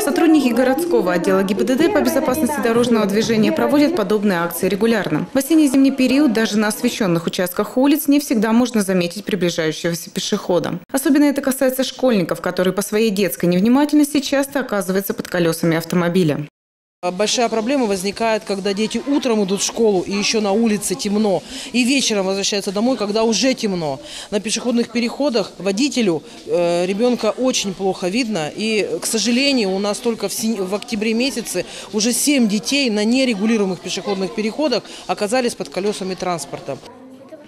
Сотрудники городского отдела ГИБДД по безопасности дорожного движения проводят подобные акции регулярно. В осенне-зимний период даже на освещенных участках улиц не всегда можно заметить приближающегося пешехода. Особенно это касается школьников, которые по своей детской невнимательности часто оказываются под колесами автомобиля. Большая проблема возникает, когда дети утром идут в школу и еще на улице темно, и вечером возвращаются домой, когда уже темно. На пешеходных переходах водителю э, ребенка очень плохо видно, и, к сожалению, у нас только в, в октябре месяце уже 7 детей на нерегулируемых пешеходных переходах оказались под колесами транспорта.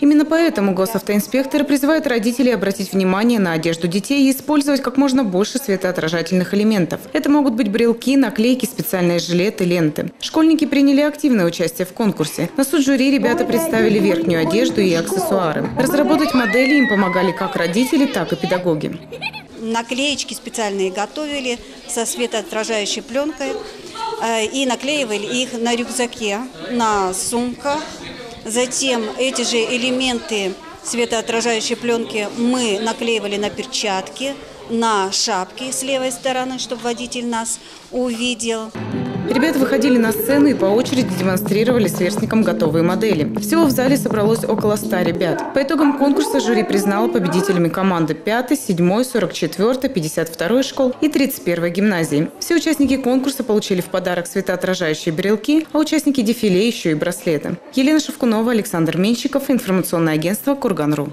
Именно поэтому госавтоинспекторы призывают родителей обратить внимание на одежду детей и использовать как можно больше светоотражательных элементов. Это могут быть брелки, наклейки, специальные жилеты, ленты. Школьники приняли активное участие в конкурсе. На суд жюри ребята представили верхнюю одежду и аксессуары. Разработать модели им помогали как родители, так и педагоги. Наклеечки специальные готовили со светоотражающей пленкой э, и наклеивали их на рюкзаке, на сумках, Затем эти же элементы светоотражающей пленки мы наклеивали на перчатки, на шапки с левой стороны, чтобы водитель нас увидел. Ребята выходили на сцену и по очереди демонстрировали сверстникам готовые модели. Всего в зале собралось около 100 ребят. По итогам конкурса жюри признало победителями команды 5, 7, 44, 52 школ и 31 гимназии. Все участники конкурса получили в подарок светоотражающие брелки, а участники дефиле еще и браслеты. Елена Шевкунова, Александр Менщиков, информационное агентство «Курган.ру».